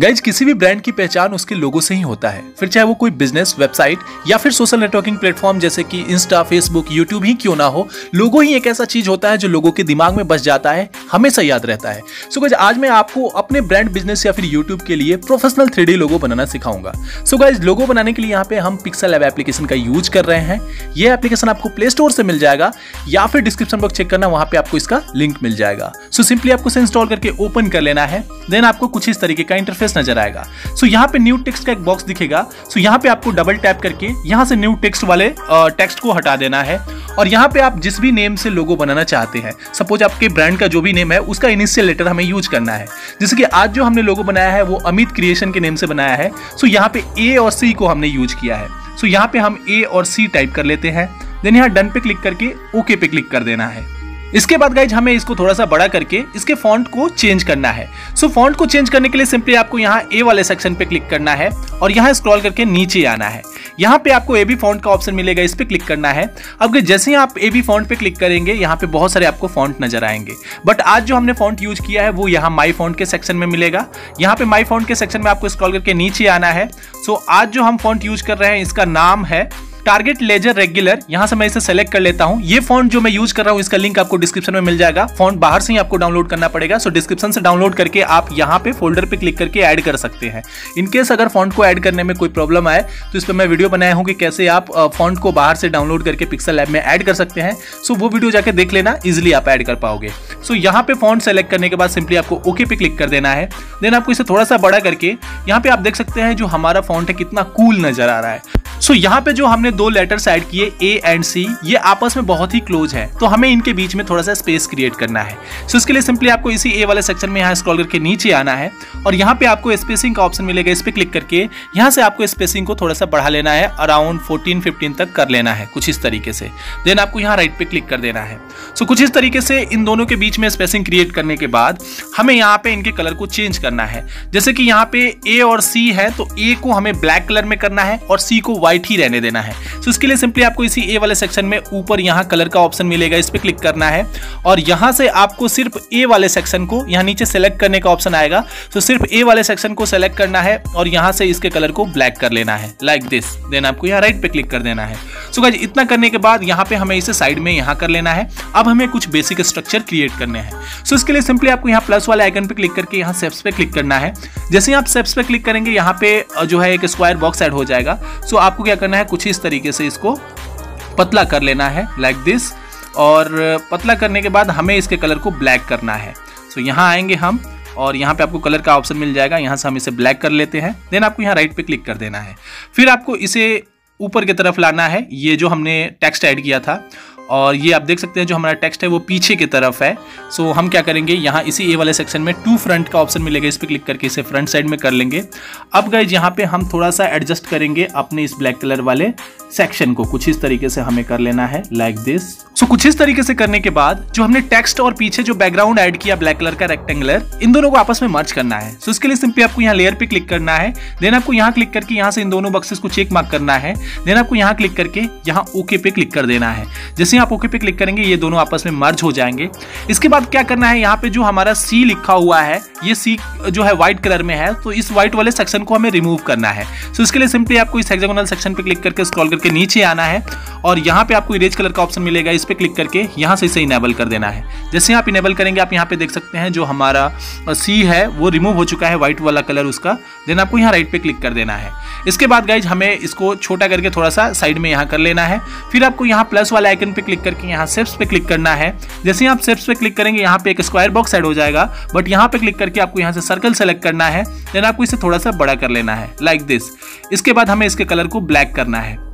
Guys किसी भी brand की पहचान उसके लोगों से ही होता है। फिर चाहे वो कोई बिज़नेस वेबसाइट या फिर सोशल नेटवर्किंग प्लेटफॉर्म जैसे कि इंस्टा फेसबुक यूट्यूब ही क्यों ना हो, लोगो ही एक ऐसा चीज़ होता है जो लोगों के दिमाग में बस जाता है, हमेशा याद रहता है। सो गाइज़ आज मैं आपको अपने ब्रांड बिज़नेस या फिर यूट्यूब के लिए प्रोफेशनल थ्री लोगो बनाना सिखाऊँगा। सो गाइज़ लोगो बनाने के लिए यहाँ पे हम पिक्सल एप एप्लीकेशन का यूज़ कर रहे हैं। ये एप्लीकेशन आपको प्ले स्टोर से मिल जाएगा या फिर डिस्क्रिप्शन बॉक्स चेक करना, वहाँ पे आपको इसका लिंक मिल जाएगा। सो सिंपली आपको इंस्टॉल करके ओपन कर लेना है। देन आपको कुछ इस तरीके का इंटरफेस नज़र आएगा। सो यहाँ पे न्यू टेक्स्ट का एक बॉक्स दिखेगा। सो यहाँ पे आपको डबल टैप करके यहाँ से न्यू टेक्स्ट वाले टेक्स्ट को हटा देना है। और यहाँ पे आप जिस भी नेम से लोगो बनाना चाहते हैं सपोज़ आपके ब्रांड का जो भी नेम है, उसका इनिशियल लेटर हमें यूज़ करना है। जैसे कि आज जो हमने लोगो बनाया है, वो अमित क्रिएशन के नेम से बनाया है। सो यहाँ पे ए और सी को हमने यूज़ किया है। सो यहाँ पे हम ए और सी टाइप कर लेते हैं। देन यहाँ डन पे क्लिक करके ओके पे क्लिक कर देना है। इसके बाद गाइज़ हमें इसको थोड़ा सा बड़ा करके इसके फॉन्ट को चेंज करना है। सो so, फॉन्ट को चेंज करने के लिए सिंपली आपको यहाँ ए वाले सेक्शन पे क्लिक करना है और यहाँ स्क्रॉल करके नीचे आना है। यहाँ पे आपको ए बी फॉन्ट का ऑप्शन मिलेगा इस पे क्लिक करना है। अब जैसे ही आप ए बी फॉन्ट पे क्लिक करेंगे यहाँ पे बहुत सारे आपको फॉन्ट नज़र आएँगे। बट आज जो हमने फॉन्ट यूज़ किया है वो यहाँ माई फॉन्ट के सेक्शन में मिलेगा। यहाँ पे माई फॉन्ट के सेक्शन में आपको स्क्रॉल करके नीचे आना है। सो so, आज जो हम फॉन्ट यूज़ कर रहे हैं इसका नाम है टारगेट लेजर रेगुलर यहाँ से मैं इसे सेलेक्ट कर लेता हूँ। ये फॉन्ट जो मैं यूज़ कर रहा हूँ, इसका लिंक आपको डिस्क्रिप्शन में मिल जाएगा। फॉन्ट बाहर से ही आपको डाउनलोड करना पड़ेगा। सो डिस्क्रिप्शन से डाउनलोड करके आप यहाँ पे फोल्डर पे क्लिक करके ऐड कर सकते हैं। इनकेस अगर फॉन्ट को ऐड करने में कोई प्रॉब्लम आए तो इस पर मैं वीडियो बनाया हूँ कि कैसे आप फॉन्ट को बाहर से डाउनलोड करके पिक्सल ऐप में ऐड कर सकते हैं। सो वो वीडियो जाकर देख लेना इजिली आप ऐड कर पाओगे। सो यहाँ पे फॉन्ट सेलेक्ट करने के बाद सिंपली आपको ओके पे क्लिक कर देना है। देन आपको इसे थोड़ा सा बड़ा करके, यहाँ पे आप देख सकते हैं जो हमारा फॉन्ट है, कितना कूल नज़र आ रहा है। सो so, यहाँ पे जो हमने दो लेटर ऐड किए ए एंड सी ये आपस में बहुत ही क्लोज है। तो हमें इनके बीच में थोड़ा सा स्पेस क्रिएट करना है। सो so, इसके लिए सिंपली आपको इसी ए वाले सेक्शन में यहाँ स्क्रॉल करके नीचे आना है और यहाँ पे आपको स्पेसिंग का ऑप्शन मिलेगा। इस पर क्लिक करके यहाँ से आपको स्पेसिंग को थोड़ा सा बढ़ा लेना है। अराउंड फोर्टीन फिफ्टीन तक कर लेना है कुछ इस तरीके से। देन आपको यहाँ राइट पे क्लिक कर देना है। सो so, कुछ इस तरीके से इन दोनों के बीच में स्पेसिंग क्रिएट करने के बाद हमें यहाँ पे इनके कलर को चेंज करना है। जैसे कि यहाँ पे ए और सी है तो ए को हमें ब्लैक कलर में करना है और सी को व्हाइट ही रहने देना है। सो इसके लिए सिंपली आपको इसी ए वाले सेक्शन में ऊपर यहाँ कलर का ऑप्शन मिलेगा, इस पर क्लिक करना है। और यहाँ से आपको सिर्फ़ ए वाले सेक्शन को यहाँ नीचे सेलेक्ट करने का ऑप्शन आएगा। तो सिर्फ़ ए वाले सेक्शन को सेलेक्ट करना है और यहाँ से इसके कलर को ब्लैक कर लेना है। लाइक दिस देन आपको यहाँ राइट पे क्लिक कर देना है। सो गाइज़ इतना करने के बाद यहाँ पे हमें इसे साइड में यहाँ कर लेना है। अब हमें कुछ बेसिक स्ट्रक्चर क्रिएट करने हैं। सो इसके लिए सिंपली आपको यहाँ प्लस वाले आइकन पे क्लिक करके यहाँ सेप्स पे क्लिक करना है। जैसे आप सेप्स पे क्लिक करेंगे, यहाँ पे जो है एक स्क्वायर बॉक्स ऐड हो जाएगा। सो आपको क्या करना है कुछ इस तरीके से इसको पतला कर लेना है लाइक like दिस और पतला करने के बाद हमें इसके कलर को ब्लैक करना है. सो so, यहाँ आएँगे हम और यहाँ पे आपको कलर का ऑप्शन मिल जाएगा. यहाँ से हम इसे ब्लैक कर लेते हैं. देन आपको यहाँ राइट पे क्लिक कर देना है. फिर आपको इसे ऊपर की तरफ़ लाना है. ये जो हमने टेक्स्ट ऐड किया था और ये आप देख सकते हैं जो हमारा टेक्स्ट है वो पीछे की तरफ़ है। सो so, हम क्या करेंगे? यहाँ इसी ए वाले सेक्शन में टू फ्रंट का ऑप्शन मिलेगा इस पर क्लिक करके इसे फ्रंट साइड में कर लेंगे। अब गए यहाँ पे हम थोड़ा सा एडजस्ट करेंगे अपने इस ब्लैक कलर वाले सेक्शन को। कुछ इस तरीके से हमें कर लेना है लाइक दिस सो कुछ इस तरीके से करने के बाद जो हमने टेक्स्ट और पीछे जो बैकग्राउंड ऐड किया ब्लैक कलर का रेक्टेंगुलर इन दोनों को आपस में मर्ज करना है। सो so, इसके लिए सिंपली आपको यहाँ लेयर पे क्लिक करना है। देन आपको यहाँ क्लिक करके यहाँ से इन दोनों बक्सेस को चेक मार्क करना है। देन आपको यहाँ क्लिक करके यहाँ ओके पे क्लिक कर देना है। जैसे आप ओके पे क्लिक करेंगे, ये दोनों आपस में मर्ज हो जाएँगे। इसके बाद क्या करना है, यहाँ पे जो हमारा सी लिखा हुआ है, ये सी जो है व्हाइट कलर में है तो इस व्हाइट वाले सेक्शन को हमें रिमूव करना है। सो इसके लिए सिंपली आपको इस हेक्सागोनल सेक्शन पे क्लिक करके स्क्रॉल करके नीचे आना है और यहाँ पे आपको इरेज कलर का ऑप्शन मिलेगा, इस पर क्लिक करके यहाँ से इसे इनेबल कर देना है। जैसे आप इनेबल करेंगे, आप यहाँ पे देख सकते हैं जो हमारा सी है, वो रिमूव हो चुका है व्हाइट वाला कलर उसका। देन आपको यहाँ राइट पे क्लिक कर देना है। इसके बाद गाइज़ हमें इसको छोटा करके थोड़ा सा साइड में यहाँ कर लेना है। फिर आपको यहाँ प्लस वाला आइकन पे क्लिक करके यहाँ सेप्स पे क्लिक करना है। जैसे आप सेप्स पे क्लिक करेंगे, यहाँ पे एक स्क्वायर बॉक्स एड हो जाएगा, बट यहाँ पे क्लिक करके आपको यहाँ से सर्कल सेलेक्ट करना है, देन आपको इसे थोड़ा सा बड़ा कर लेना है लाइक like दिस इसके बाद हमें इसके कलर को ब्लैक करना है।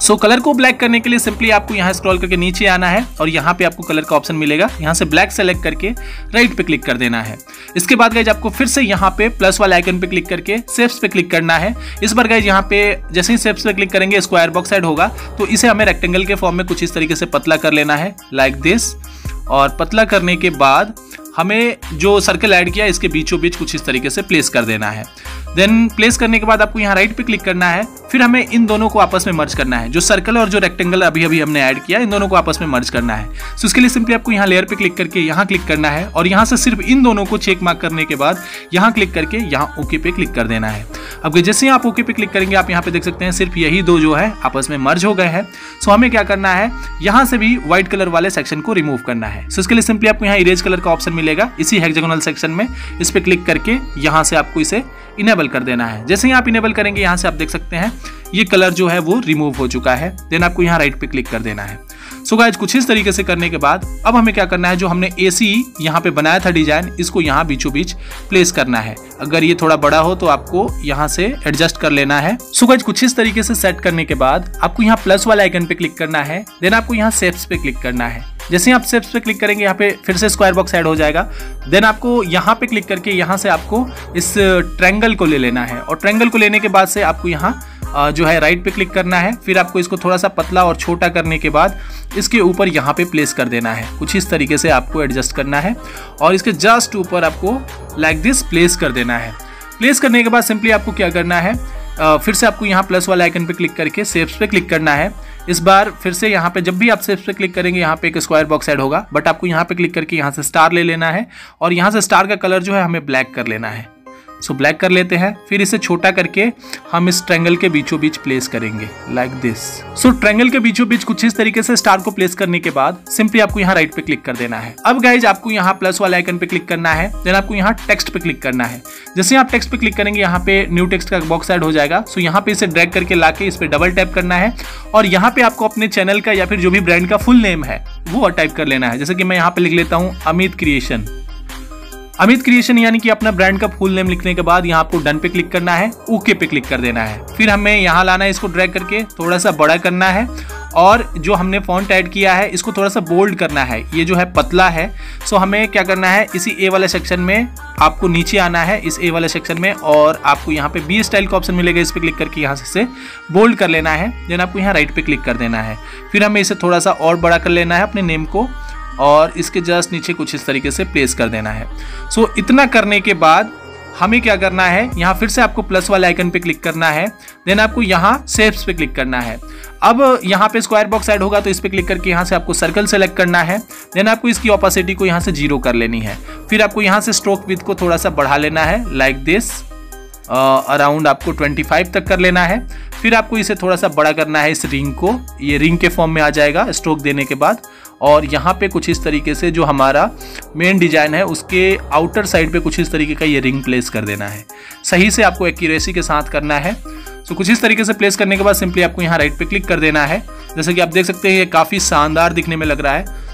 सो कलर को ब्लैक करने के लिए सिंपली आपको यहाँ स्क्रॉल करके नीचे आना है और यहाँ पे आपको कलर का ऑप्शन मिलेगा। यहाँ से ब्लैक सेलेक्ट करके राइट पे क्लिक कर देना है। इसके बाद गाइज़ आपको फिर से यहाँ पे प्लस वाले आइकन पे क्लिक करके सेप्स पे क्लिक करना है। इस बार गाइज़ यहाँ पे जैसे ही सेप्स पे क्लिक करेंगे स्क्वायर बॉक्स एड होगा। तो इसे हमें रेक्टेंगल के फॉर्म में कुछ इस तरीके से पतला कर लेना है लाइक like दिस और पतला करने के बाद हमें जो सर्कल ऐड किया, इसके बीचों बीच कुछ इस तरीके से प्लेस कर देना है। देन प्लेस करने के बाद आपको यहाँ राइट पे क्लिक करना है। फिर हमें इन दोनों को आपस में मर्ज करना है। जो सर्कल और जो रेक्टेंगल अभी अभी हमने ऐड किया, इन दोनों को आपस में मर्ज करना है। सो इसके लिए सिंपली आपको यहाँ लेयर पे क्लिक करके यहाँ क्लिक करना है और यहाँ से सिर्फ़ इन दोनों को चेक मार्क करने के बाद यहाँ क्लिक करके यहाँ ओके पे क्लिक कर देना है। अब जैसे आप ओके पे क्लिक करेंगे, आप यहाँ पे देख सकते हैं सिर्फ़ यही दो जो है आपस में मर्ज हो गए हैं। सो हमें क्या करना है? यहाँ से भी व्हाइट कलर वाले सेक्शन को रिमूव करना है। सो इसके लिए सिंपली आपको यहाँ इरेज कलर का ऑप्शन मिलेगा। इसी हेक्सागोनल सेक्शन में इस पर क्लिक करके यहाँ से आपको इसे इनेबल कर देना है। जैसे ही आप इनेबल करेंगे, यहाँ से आप देख सकते हैं, ये कलर जो है वो रिमूव हो चुका है। देन आपको यहाँ राइट पे क्लिक कर देना है। सो गाइज़ कुछ इस तरीके से करने के बाद, अब हमें क्या करना है, जो हमने ए सी यहाँ पे बनाया था डिज़ाइन इसको यहाँ बीचों बीच प्लेस करना है। अगर ये थोड़ा बड़ा हो तो आपको यहाँ से एडजस्ट कर लेना है। सो गाइज़ कुछ इस तरीके से सेट करने के बाद, आपको यहाँ प्लस वाला आइकन पे क्लिक करना है। देन आपको यहाँ सेप्स पे क्लिक करना है। जैसे ही आप सेप्स पे क्लिक करेंगे, यहाँ पे फिर से स्क्वायर बॉक्स ऐड हो जाएगा। देन आपको यहाँ पे क्लिक करके यहाँ से आपको इस ट्रैंगल को ले लेना है। और ट्रैंगल को लेने के बाद से आपको यहाँ जो है राइट पे क्लिक करना है। फिर आपको इसको थोड़ा सा पतला और छोटा करने के बाद इसके ऊपर यहाँ पे प्लेस कर देना है। कुछ इस तरीके से आपको एडजस्ट करना है। और इसके जस्ट ऊपर आपको लाइक दिस प्लेस कर देना है। प्लेस करने के बाद सिंपली आपको क्या करना है? फिर से आपको यहाँ प्लस वाले आइकन पे क्लिक करके सेप्स पे क्लिक करना है। इस बार फिर से यहाँ पे जब भी आप सेप्स पे क्लिक करेंगे, यहाँ पे एक स्क्वायर बॉक्स ऐड होगा बट आपको यहाँ पे क्लिक करके यहाँ से स्टार ले लेना है और यहाँ से स्टार का कलर जो है हमें ब्लैक कर लेना है। सो ब्लैक कर लेते हैं। फिर इसे छोटा करके हम इस ट्रैंगल के बीचों बीच प्लेस करेंगे लाइक दिस सो ट्रैंगल के बीचों बीच कुछ इस तरीके से स्टार को प्लेस करने के बाद सिंपली आपको यहाँ राइट पे क्लिक कर देना है। अब गाइज़ आपको यहाँ प्लस वाले आइकन पे क्लिक करना है देन आपको यहाँ टेक्स्ट पे क्लिक करना है। जैसे आप टेक्स्ट पे क्लिक करेंगे, यहाँ पे न्यू टेक्स्ट का बॉक्स ऐड हो जाएगा। सो यहाँ पे इसे ड्रैग करके लाके इस पे डबल टैप करना है। और यहाँ पे आपको अपने चैनल का या फिर जो भी ब्रांड का फुल नेम है, वो टाइप कर लेना है। जैसे कि मैं यहाँ पे लिख लेता हूँ अमित क्रिएशन अमित क्रिएशन यानी कि अपना ब्रांड का फुल नेम लिखने के बाद यहाँ आपको डन पे क्लिक करना है ओके पे क्लिक कर देना है। फिर हमें यहाँ लाना है इसको ड्रैग करके, थोड़ा सा बड़ा करना है और जो हमने फॉन्ट ऐड किया है, इसको थोड़ा सा बोल्ड करना है। ये जो है पतला है। सो हमें क्या करना है, इसी ए वाले सेक्शन में आपको नीचे आना है, इस ए वाले सेक्शन में और आपको यहाँ पे बी स्टाइल का ऑप्शन मिलेगा, इस पर क्लिक करके यहाँ से बोल्ड कर लेना है। देन आपको यहाँ राइट पे क्लिक कर देना है। फिर हमें इसे थोड़ा सा और बड़ा कर लेना है अपने नेम को। और इसके जस्ट नीचे कुछ इस तरीके से प्लेस कर देना है। सो so, इतना करने के बाद हमें क्या करना है? यहाँ फिर से आपको प्लस वाले आइकन पे क्लिक करना है। देन आपको यहाँ सेप्स पे क्लिक करना है। अब यहाँ पे स्क्वायर बॉक्स ऐड होगा तो इस पर क्लिक करके यहाँ से आपको सर्कल सेलेक्ट करना है। देन आपको इसकी ऑपोसिटी को यहाँ से ज़ीरो कर लेनी है। फिर आपको यहाँ से स्ट्रोक विथ को थोड़ा सा बढ़ा लेना है लाइक दिस अराउंड आपको 25 तक कर लेना है। फिर आपको इसे थोड़ा सा बड़ा करना है इस रिंग को। ये रिंग के फॉर्म में आ जाएगा स्ट्रोक देने के बाद। और यहाँ पे कुछ इस तरीके से जो हमारा मेन डिज़ाइन है उसके आउटर साइड पे कुछ इस तरीके का ये रिंग प्लेस कर देना है। सही से आपको एक्यूरेसी के साथ करना है। तो कुछ इस तरीके से प्लेस करने के बाद सिंपली आपको यहाँ राइट पे क्लिक कर देना है। जैसे कि आप देख सकते हैं ये काफ़ी शानदार दिखने में लग रहा है।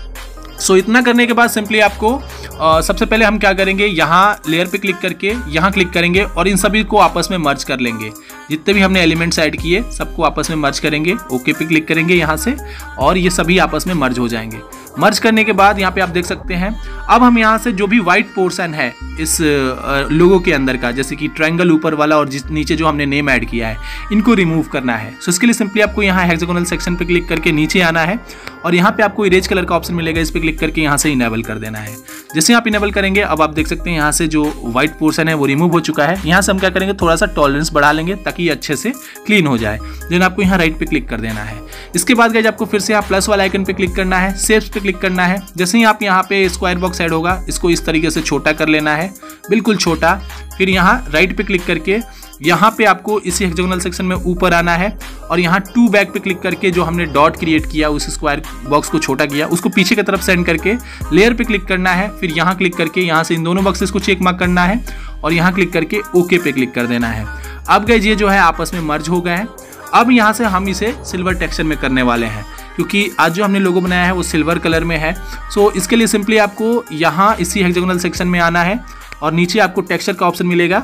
सो so, इतना करने के बाद सिंपली आपको आ, सबसे पहले हम क्या करेंगे यहाँ लेयर पे क्लिक करके यहाँ क्लिक करेंगे और इन सभी को आपस में मर्ज कर लेंगे। जितने भी हमने एलिमेंट्स ऐड किए, सबको आपस में मर्ज करेंगे। ओके पे क्लिक करेंगे यहाँ से और ये सभी आपस में मर्ज हो जाएँगे। मर्ज करने के बाद यहाँ पे आप देख सकते हैं। अब हम यहाँ से जो भी व्हाइट पोर्सन है इस लोगों के अंदर का, जैसे कि ट्रायंगल ऊपर वाला और जिस, नीचे जो हमने नेम ऐड किया है, इनको रिमूव करना है। सो इसके लिए सिंपली आपको यहाँ हेक्सागोनल सेक्शन पे क्लिक करके नीचे आना है और यहाँ पे आपको इरेज कलर का ऑप्शन मिलेगा, इस पर क्लिक करके यहाँ से इनेबल कर देना है। जैसे आप इनेबल करेंगे, अब आप देख सकते हैं यहाँ से जो व्हाइट पोर्सन है वो रिमूव हो चुका है। यहाँ से हम क्या करेंगे थोड़ा सा टॉलरेंस बढ़ा लेंगे ताकि अच्छे से क्लीन हो जाए। देन आपको यहाँ राइट पे क्लिक कर देना है। इसके बाद गए आपको फिर से यहाँ प्लस वाला आइकन पे क्लिक करना है। सेव्स पे क्लिक करना है। जैसे ही आप यहाँ पे स्क्वायर बॉक्स ऐड होगा, इसको इस तरीके से छोटा कर लेना है। बिल्कुल छोटा। फिर यहाँ राइट पे क्लिक करके यहाँ पे आपको इसी हेक्सागोनल सेक्शन में ऊपर आना है और यहाँ टू बैक पे क्लिक करके जो हमने डॉट क्रिएट किया, उस स्क्वायर बॉक्स को छोटा किया, उसको पीछे की तरफ़ सेंड करके लेयर पे क्लिक करना है। फिर यहाँ क्लिक करके यहाँ से इन दोनों बॉक्सेस को चेक मार्क करना है और यहाँ क्लिक करके ओके पे क्लिक कर देना है। अब गए ये जो है आपस में मर्ज हो गए हैं। अब यहाँ से हम इसे सिल्वर टेक्सचर में करने वाले हैं। क्योंकि आज जो हमने लोगो बनाया है वो सिल्वर कलर में है। सो इसके लिए सिंपली आपको यहाँ इसी हेक्सागोनल सेक्शन में आना है और नीचे आपको टेक्सचर का ऑप्शन मिलेगा।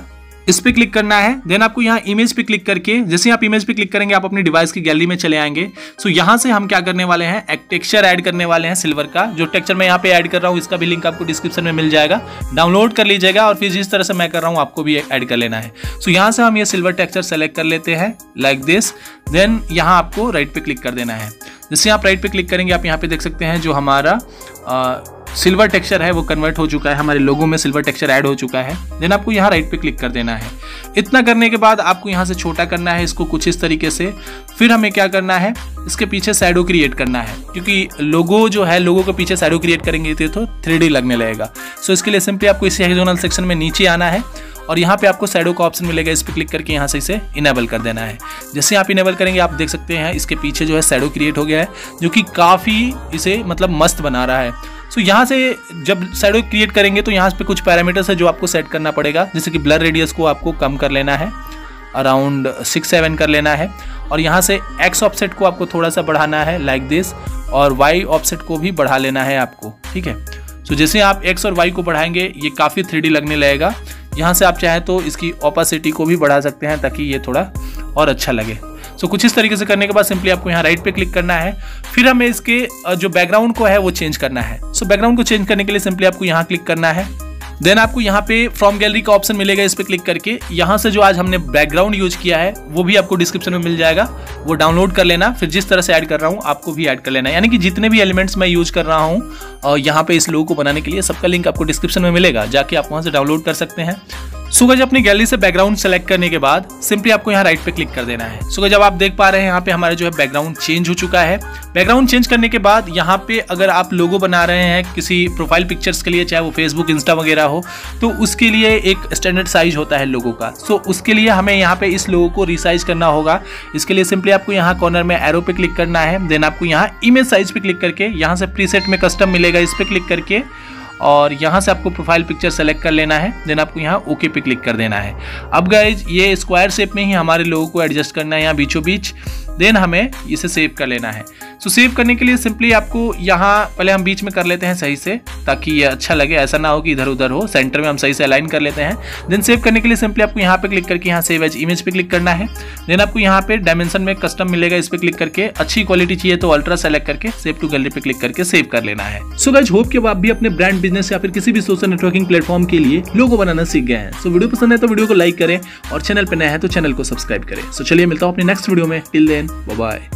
इस पर क्लिक करना है। देन आपको यहाँ इमेज पे क्लिक करके जैसे आप इमेज पे क्लिक करेंगे आप अपनी डिवाइस की गैलरी में चले आएँगे। सो so, यहाँ से हम क्या करने वाले हैं? एक टेक्सचर ऐड करने वाले हैं सिल्वर का। जो टेक्सचर मैं यहाँ पे ऐड कर रहा हूँ इसका भी लिंक आपको डिस्क्रिप्शन में मिल जाएगा। डाउनलोड कर लीजिएगा और फिर जिस तरह से मैं कर रहा हूँ आपको भी ऐड कर लेना है। सो so, यहाँ से हम ये सिल्वर टेक्सचर सेलेक्ट कर लेते हैं लाइक दिस देन यहाँ आपको राइट पे क्लिक कर देना है। जैसे आप राइट पे क्लिक करेंगे आप यहाँ पे देख सकते हैं जो हमारा सिल्वर टेक्सचर है, वो कन्वर्ट हो चुका है, हमारे लोगों में सिल्वर टेक्सचर ऐड हो चुका है। देन आपको यहाँ राइट पे क्लिक कर देना है। इतना करने के बाद आपको यहाँ से छोटा करना है, इसको कुछ इस तरीके से। फिर हमें क्या करना है, इसके पीछे सैडो क्रिएट करना है। क्योंकि लोगो जो है, लोगों के पीछे सैडो क्रिएट करेंगे तो थ्री लगने लगेगा। सो इसके लिए सिंपली आपको इसी हेक्सोनल सेक्शन में नीचे आना है और यहाँ पे आपको सैडो का ऑप्शन मिलेगा, इस पर क्लिक करके यहाँ से इसे इनेबल कर देना है। जैसे आप इनेबल करेंगे, आप देख सकते हैं, इसके पीछे जो है सैडो क्रिएट हो गया है, जो कि काफ़ी इसे मतलब मस्त बना रहा है। सो so, यहाँ से जब सैडो क्रिएट करेंगे तो यहाँ पे कुछ पैरामीटर्स है जो आपको सेट करना पड़ेगा। जैसे कि ब्लर रेडियस को आपको कम कर लेना है अराउंड सिक्स सेवन कर लेना है। और यहाँ से एक्स ऑफसेट को आपको थोड़ा सा बढ़ाना है लाइक like दिस और वाई ऑफसेट को भी बढ़ा लेना है आपको ठीक है? सो so, जैसे आप एक्स और वाई को बढ़ाएँगे ये काफ़ी थ्री लगने लगेगा। यहाँ से आप चाहें तो इसकी ओपासिटी को भी बढ़ा सकते हैं ताकि ये थोड़ा और अच्छा लगे। सो so, कुछ इस तरीके से करने के बाद सिंपली आपको यहाँ राइट पे क्लिक करना है। फिर हमें इसके जो बैकग्राउंड को है वो चेंज करना है। सो so, बैकग्राउंड को चेंज करने के लिए सिंपली आपको यहाँ क्लिक करना है। देन आपको यहाँ पे फ्रॉम गैलरी का ऑप्शन मिलेगा, इस पर क्लिक करके। यहाँ से जो आज हमने बैकग्राउंड यूज़ किया है, वो भी आपको डिस्क्रिप्शन में मिल जाएगा। वो डाउनलोड कर लेना। फिर जिस तरह से ऐड कर रहा हूँ, आपको भी ऐड कर लेना यानी कि जितने भी एलिमेंट्स मैं यूज़ कर रहा हूँ यहाँ पे इस लोगो को बनाने के लिए सबका लिंक आपको डिस्क्रिप्शन में मिलेगा, जाके आप वहाँ से डाउनलोड कर सकते हैं। सुगज अपनी गैलरी से बैकग्राउंड सेलेक्ट करने के बाद सिंपली आपको यहाँ राइट पे क्लिक कर देना है। सुगज जब आप देख पा रहे हैं यहाँ पे हमारा जो है बैकग्राउंड चेंज हो चुका है। बैकग्राउंड चेंज करने के बाद यहाँ पे अगर आप लोगो बना रहे हैं किसी प्रोफ़ाइल पिक्चर्स के लिए, चाहे वो फेसबुक इंस्टा वगैरह हो तो उसके लिए एक स्टैंडर्ड साइज़ होता है लोगों का। सो उसके लिए हमें यहाँ पे इस लोगो को रिसाइज करना होगा। इसके लिए सिंपली आपको यहाँ कॉर्नर में एरो पे क्लिक करना है। देन आपको यहाँ इमेज साइज़ पे क्लिक करके यहाँ से प्रीसेट में कस्टम मिलेगा। इस पर क्लिक करके और यहाँ से आपको प्रोफ़ाइल पिक्चर सेलेक्ट कर लेना है देन आपको यहाँ ओके पे क्लिक कर देना है। अब गाइज़ ये स्क्वायर शेप में ही हमारे लोगों को एडजस्ट करना है यहाँ बीचों बीच। देन हमें इसे सेव कर लेना है। सो so, सेव करने के लिए सिंपली आपको यहाँ पहले हम बीच में कर लेते हैं सही से ताकि ये अच्छा लगे ऐसा ना हो कि इधर उधर हो सेंटर में हम सही से अलाइन कर लेते हैं। देन सेव करने के लिए सिंपली आपको यहाँ पे क्लिक करके यहाँ सेव एज इमेज पे क्लिक करना है। देन आपको यहाँ पे डायमेंशन में कस्टम मिलेगा इस पर क्लिक करके। अच्छी क्वालिटी चाहिए तो अल्ट्रा सेलेक्ट करके सेव टू गैलरी पे क्लिक करके सेव कर लेना है। सो गाइज़ होप के आप भी अपने ब्रांड बिज़नेस या फिर किसी भी सोशल नेटवर्किंग प्लेटफॉर्म के लिए लोगो बनाना सीख गए हैं। सो वीडियो पसंद है तो वीडियो को लाइक करें और चैनल पर नया है तो चैनल को सब्सक्राइब करें। सो चलिए मिलता हूँ अपने नेक्स्ट वीडियो में। Till then Bye bye.